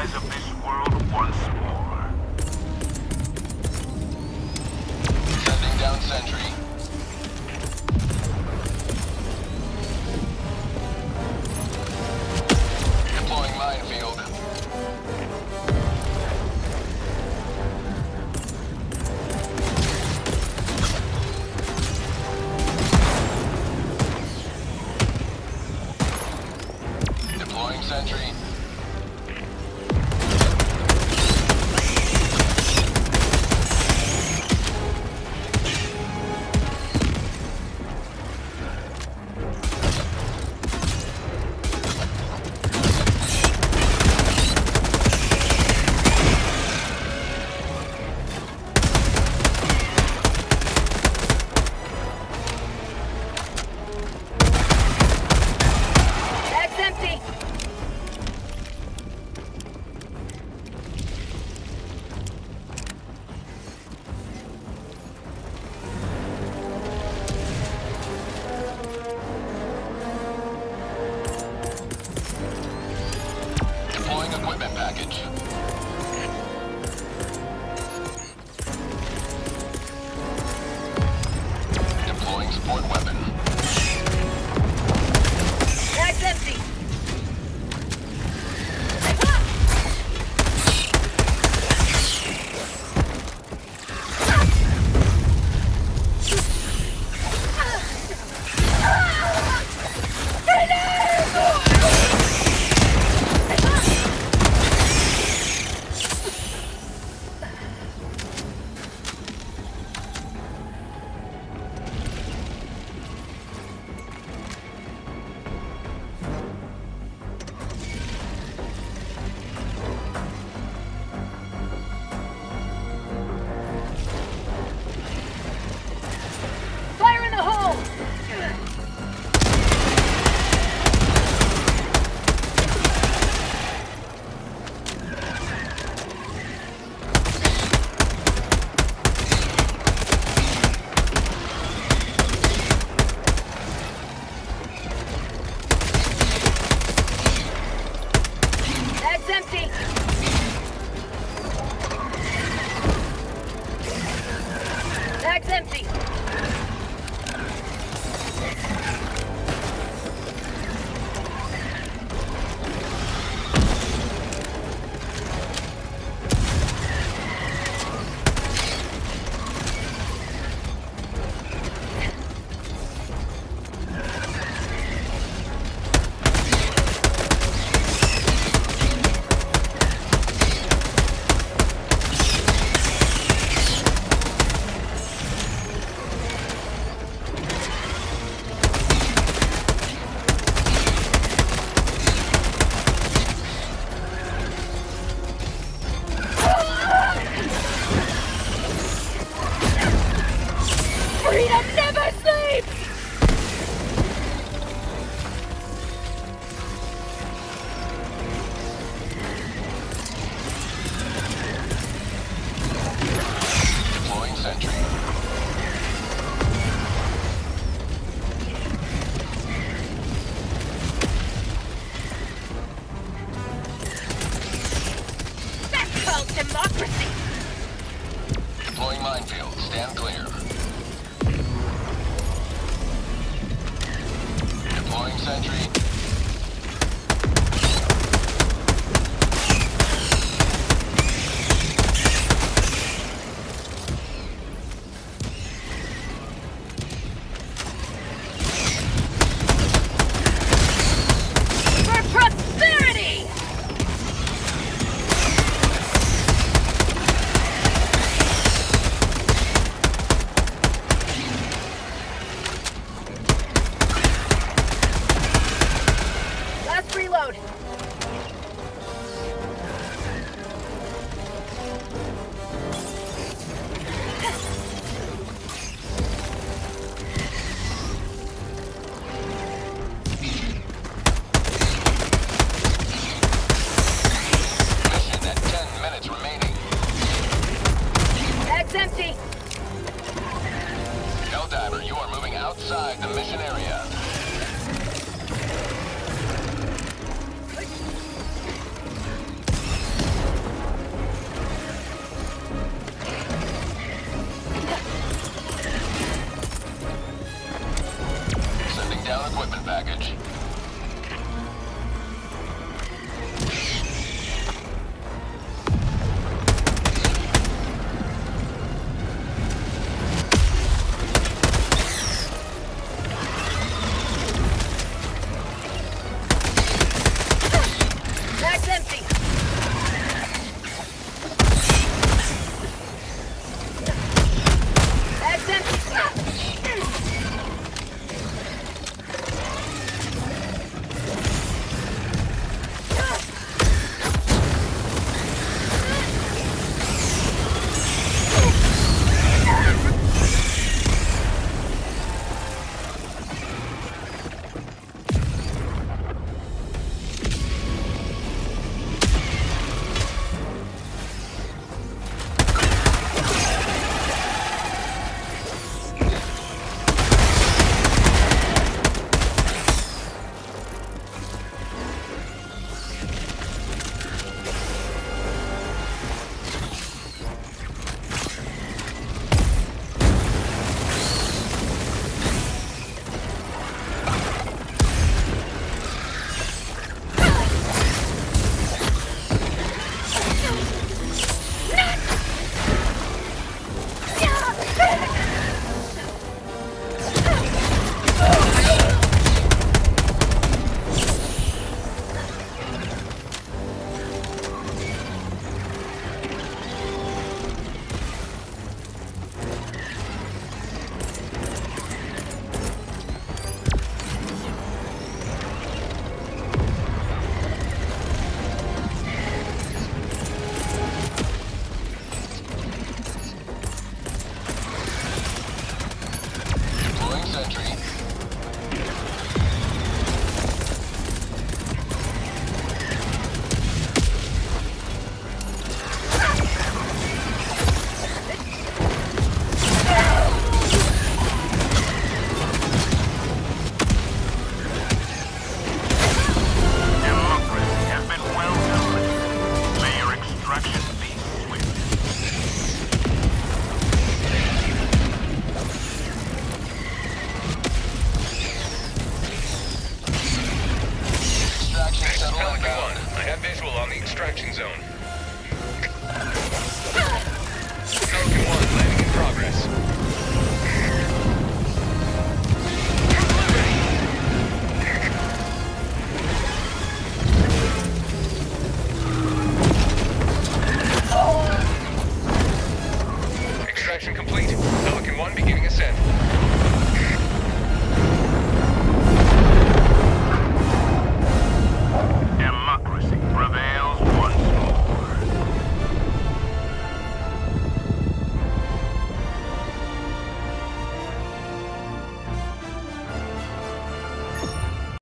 skies of this world once more. Sending down sentries. freedom empty. Country. extraction zone.